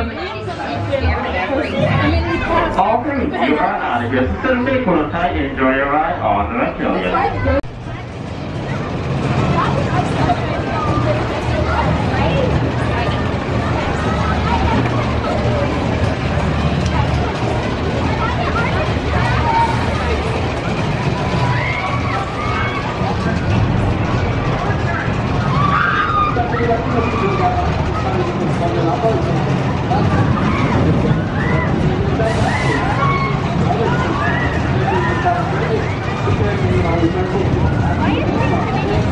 All you are out of. Prototype, enjoy your ride on the Reptilian. 最近はね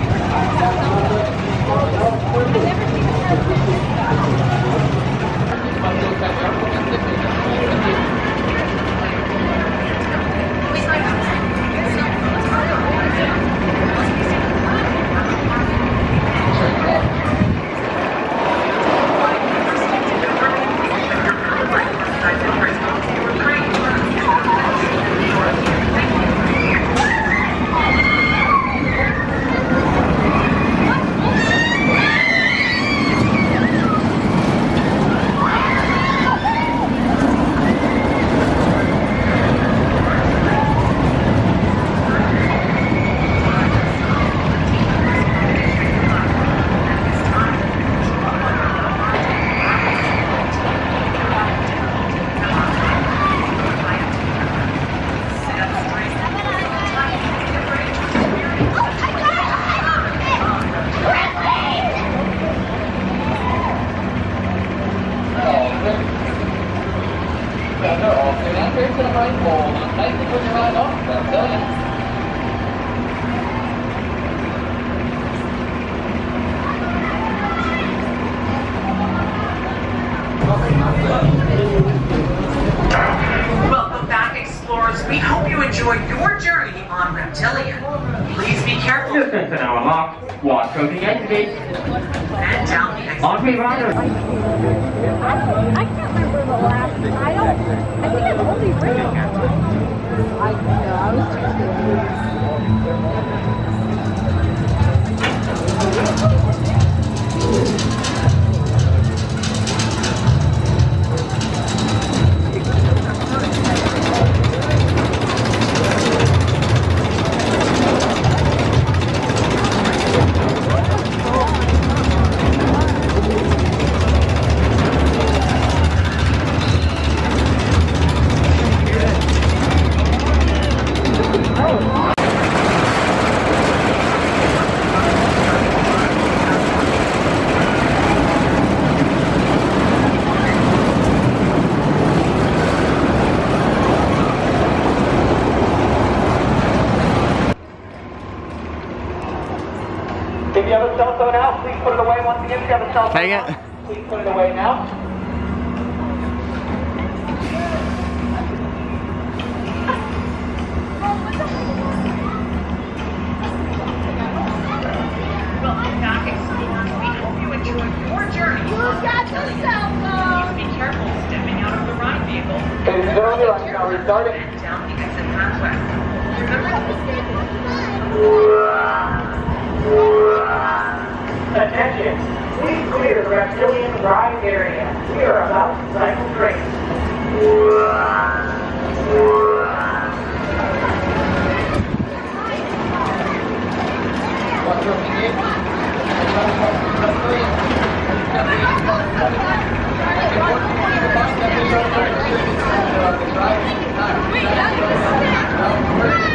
Welcome hope you enjoyed your journey on Reptilian. Please be careful Distance an hour locked. Watch coding exit. and down the exit. On three riders. I can't remember the last. I don't. I think I've only ridden. I know. I was too Once again, if you have a cell phone Hang it. please put it away now. Welcome back, explorers. We hope you enjoyed your journey on Reptilian. Attention, please clear the reptilian ride area. We are about to cycle train. What's? Wait, that's